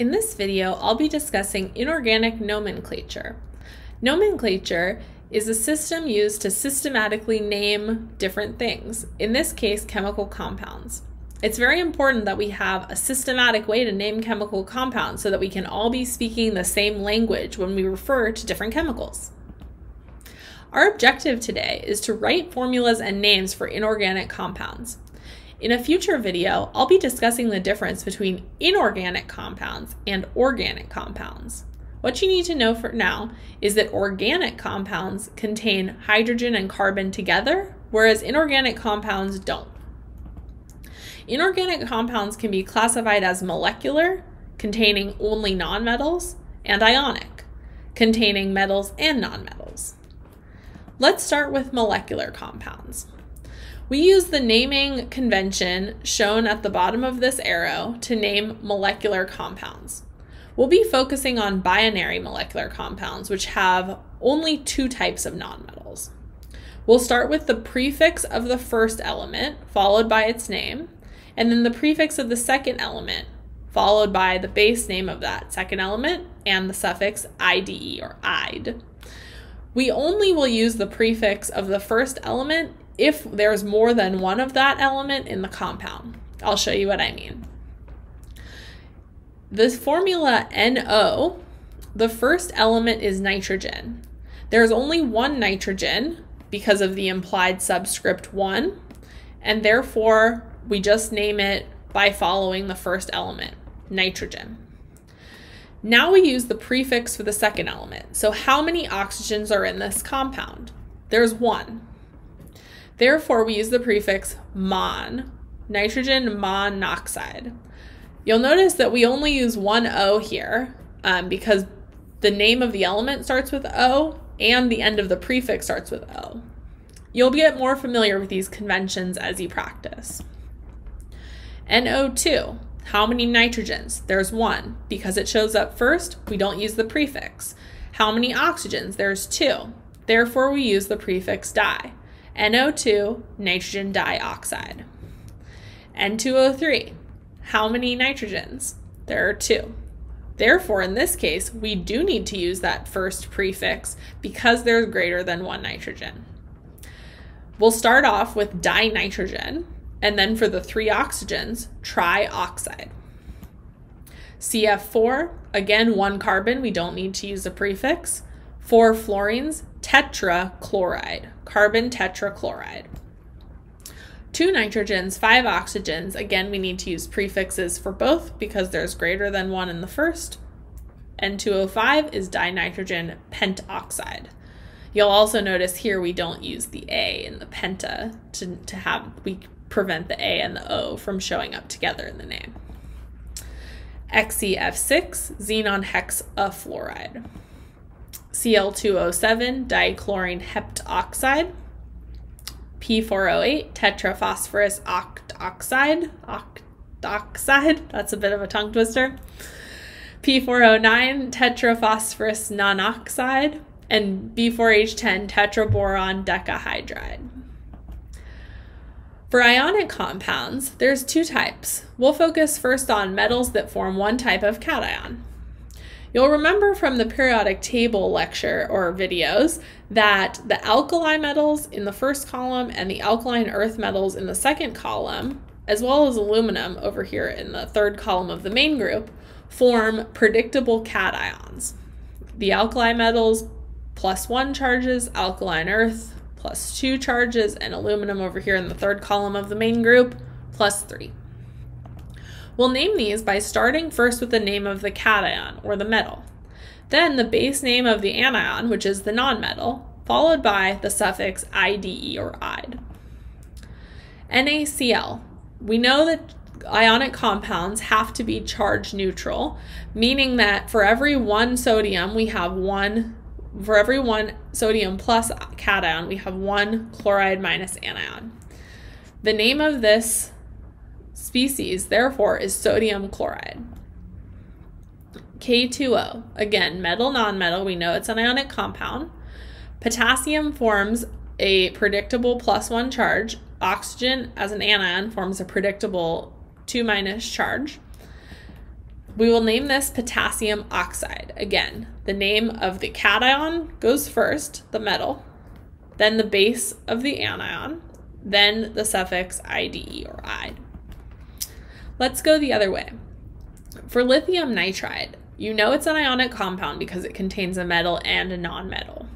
In this video, I'll be discussing inorganic nomenclature. Nomenclature is a system used to systematically name different things, in this case, chemical compounds. It's very important that we have a systematic way to name chemical compounds so that we can all be speaking the same language when we refer to different chemicals. Our objective today is to write formulas and names for inorganic compounds. In a future video, I'll be discussing the difference between inorganic compounds and organic compounds. What you need to know for now is that organic compounds contain hydrogen and carbon together, whereas inorganic compounds don't. Inorganic compounds can be classified as molecular, containing only nonmetals, and ionic, containing metals and nonmetals. Let's start with molecular compounds. We use the naming convention shown at the bottom of this arrow to name molecular compounds. We'll be focusing on binary molecular compounds, which have only two types of nonmetals. We'll start with the prefix of the first element, followed by its name, and then the prefix of the second element, followed by the base name of that second element and the suffix IDE or IDE. We only will use the prefix of the first element if there's more than one of that element in the compound. I'll show you what I mean. This formula NO, the first element is nitrogen. There's only one nitrogen because of the implied subscript 1, and therefore we just name it by following the first element, nitrogen. Now we use the prefix for the second element. So how many oxygens are in this compound? There's one. Therefore, we use the prefix mon, nitrogen monoxide. You'll notice that we only use one O here um, because the name of the element starts with O and the end of the prefix starts with O. You'll get more familiar with these conventions as you practice. NO2, how many nitrogens? There's one. Because it shows up first, we don't use the prefix. How many oxygens? There's two. Therefore, we use the prefix di. NO2, nitrogen dioxide. N2O3, how many nitrogens? There are two. Therefore, in this case, we do need to use that first prefix because there's greater than one nitrogen. We'll start off with dinitrogen, and then for the three oxygens, trioxide. CF4, again, one carbon, we don't need to use a prefix. Four fluorines, tetrachloride, carbon tetrachloride. Two nitrogens, five oxygens. Again, we need to use prefixes for both because there's greater than one in the first. N2O5 is dinitrogen pentoxide. You'll also notice here we don't use the A in the penta to, to have, we prevent the A and the O from showing up together in the name. XeF6, xenon hexafluoride. Cl2O7 dichlorine heptoxide, P4O8 tetraphosphorus octoxide, octoxide, that's a bit of a tongue twister, P4O9 tetraphosphorus nonoxide, and B4H10 tetraboron decahydride. For ionic compounds, there's two types. We'll focus first on metals that form one type of cation. You'll remember from the periodic table lecture or videos that the alkali metals in the first column and the alkaline earth metals in the second column, as well as aluminum over here in the third column of the main group, form predictable cations. The alkali metals plus one charges, alkaline earth plus two charges, and aluminum over here in the third column of the main group plus three. We'll name these by starting first with the name of the cation, or the metal, then the base name of the anion, which is the nonmetal, followed by the suffix IDE or IDE. NaCl. We know that ionic compounds have to be charge neutral, meaning that for every one sodium, we have one, for every one sodium plus cation, we have one chloride minus anion. The name of this species, therefore, is sodium chloride. K2O, again, metal nonmetal, we know it's an ionic compound. Potassium forms a predictable plus one charge. Oxygen, as an anion, forms a predictable two minus charge. We will name this potassium oxide. Again, the name of the cation goes first, the metal, then the base of the anion, then the suffix IDE or "ide." Let's go the other way. For lithium nitride, you know it's an ionic compound because it contains a metal and a nonmetal.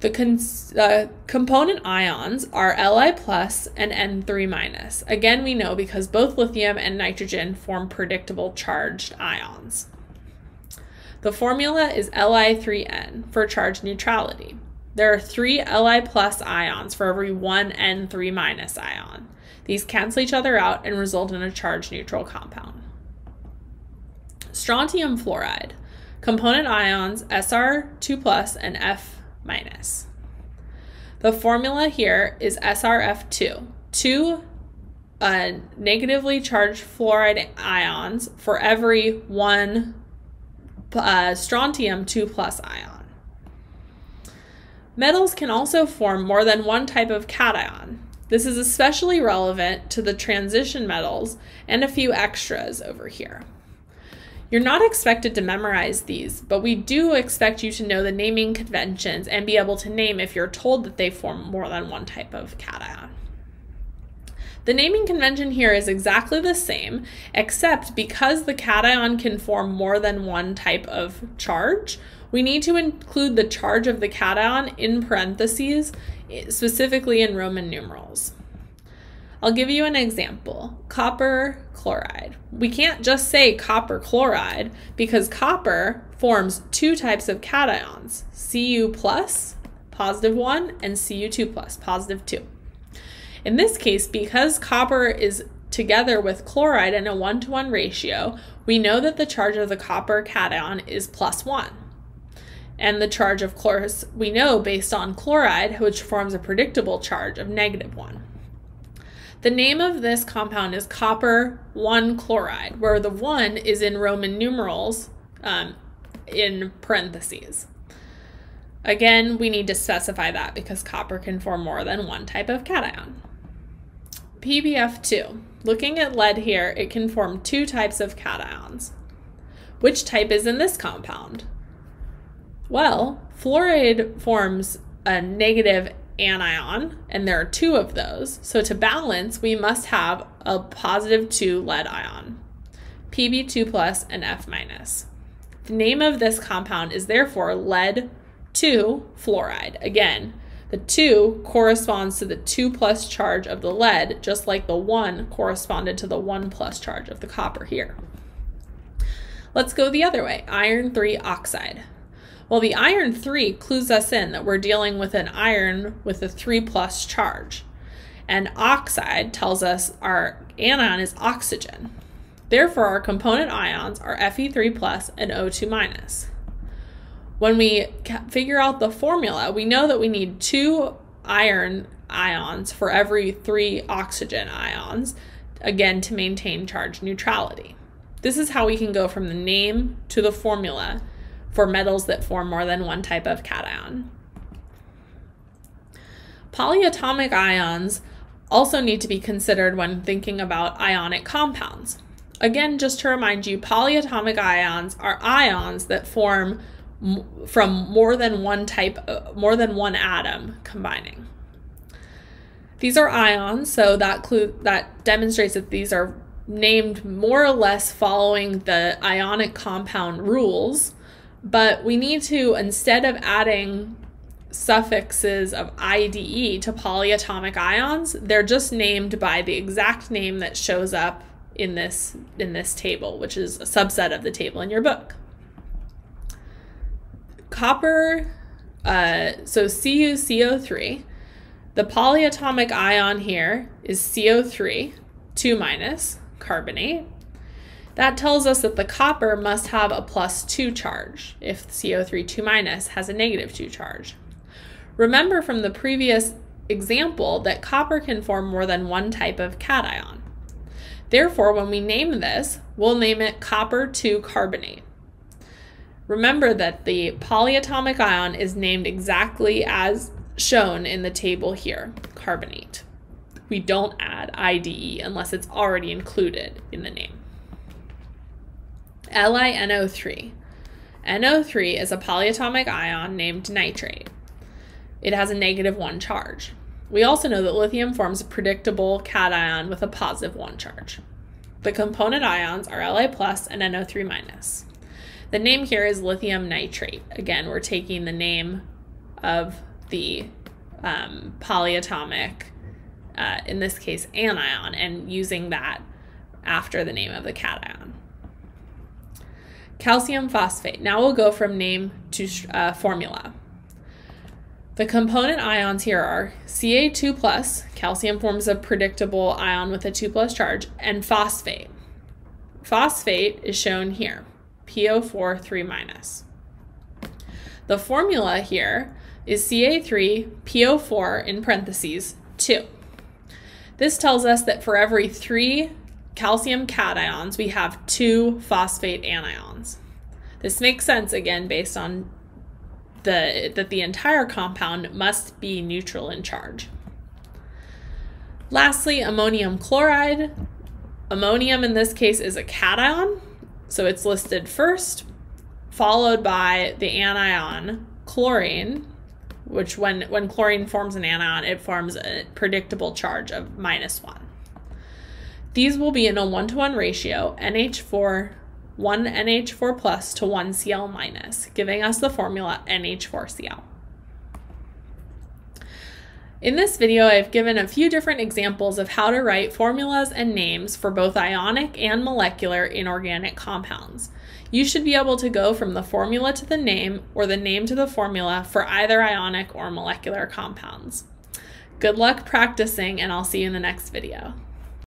The uh, component ions are Li plus and N3 minus. Again, we know because both lithium and nitrogen form predictable charged ions. The formula is Li3N for charge neutrality. There are three Li plus ions for every one N3 minus ion. These cancel each other out and result in a charge neutral compound. Strontium fluoride. Component ions Sr2 plus and F minus. The formula here is SRF2. Two uh, negatively charged fluoride ions for every one uh, strontium 2 plus ion. Metals can also form more than one type of cation. This is especially relevant to the transition metals and a few extras over here. You're not expected to memorize these, but we do expect you to know the naming conventions and be able to name if you're told that they form more than one type of cation. The naming convention here is exactly the same, except because the cation can form more than one type of charge, we need to include the charge of the cation in parentheses, specifically in Roman numerals. I'll give you an example copper chloride. We can't just say copper chloride because copper forms two types of cations Cu plus, positive 1, and Cu2 plus, positive 2. In this case, because copper is together with chloride in a one to one ratio, we know that the charge of the copper cation is plus 1 and the charge of course we know based on chloride, which forms a predictable charge of negative 1. The name of this compound is copper 1 chloride, where the 1 is in Roman numerals um, in parentheses. Again, we need to specify that because copper can form more than one type of cation. PbF2. Looking at lead here, it can form two types of cations. Which type is in this compound? Well, fluoride forms a negative anion, and there are two of those. So to balance, we must have a positive 2 lead ion, Pb2 plus and F minus. The name of this compound is therefore lead 2 fluoride. Again, the 2 corresponds to the 2 plus charge of the lead, just like the 1 corresponded to the 1 plus charge of the copper here. Let's go the other way, iron 3 oxide. Well, the iron 3 clues us in that we're dealing with an iron with a 3 plus charge. And oxide tells us our anion is oxygen. Therefore, our component ions are Fe3 plus and O2 minus. When we figure out the formula, we know that we need two iron ions for every three oxygen ions, again, to maintain charge neutrality. This is how we can go from the name to the formula for metals that form more than one type of cation. Polyatomic ions also need to be considered when thinking about ionic compounds. Again, just to remind you, polyatomic ions are ions that form from more than one type, uh, more than one atom combining. These are ions, so that clue that demonstrates that these are named more or less following the ionic compound rules but we need to, instead of adding suffixes of IDE to polyatomic ions, they're just named by the exact name that shows up in this in this table, which is a subset of the table in your book. Copper, uh, so CuCO3, the polyatomic ion here is CO3, 2 minus, carbonate. That tells us that the copper must have a plus 2 charge if CO3 2 minus has a negative 2 charge. Remember from the previous example that copper can form more than one type of cation. Therefore, when we name this, we'll name it copper 2 carbonate. Remember that the polyatomic ion is named exactly as shown in the table here, carbonate. We don't add IDE unless it's already included in the name. LiNO3. NO3 is a polyatomic ion named nitrate. It has a negative 1 charge. We also know that lithium forms a predictable cation with a positive 1 charge. The component ions are Li plus and NO3 minus. The name here is lithium nitrate. Again, we're taking the name of the um, polyatomic, uh, in this case, anion, and using that after the name of the cation. Calcium phosphate. Now we'll go from name to uh, formula. The component ions here are Ca2 plus, calcium forms a predictable ion with a 2 plus charge, and phosphate. Phosphate is shown here, PO4 3 minus. The formula here is Ca3 PO4 in parentheses 2. This tells us that for every three calcium cations, we have two phosphate anions. This makes sense again based on the that the entire compound must be neutral in charge. Lastly, ammonium chloride. Ammonium in this case is a cation, so it's listed first, followed by the anion chlorine, which when, when chlorine forms an anion, it forms a predictable charge of minus 1. These will be in a 1 to 1 ratio, NH4, 1 NH4 plus to 1 Cl minus, giving us the formula NH4Cl. In this video, I've given a few different examples of how to write formulas and names for both ionic and molecular inorganic compounds. You should be able to go from the formula to the name or the name to the formula for either ionic or molecular compounds. Good luck practicing and I'll see you in the next video.